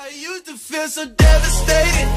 I used to feel so devastated.